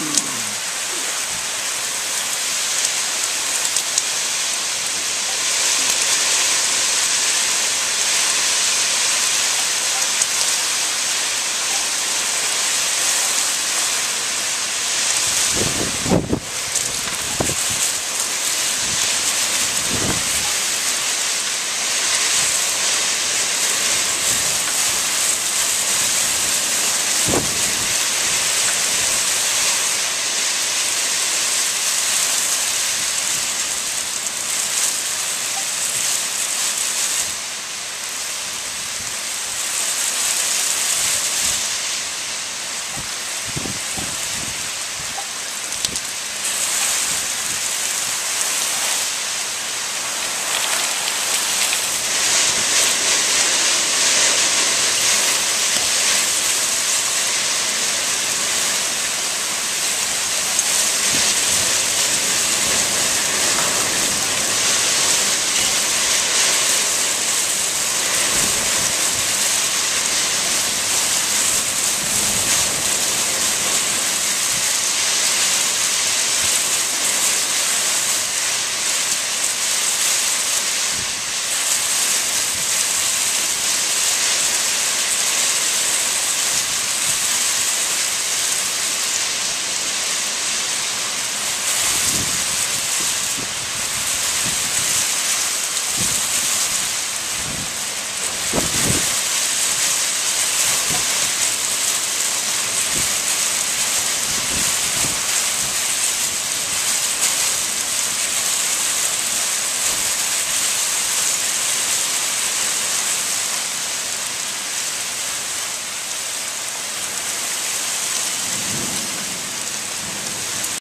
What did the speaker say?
Mm-hmm.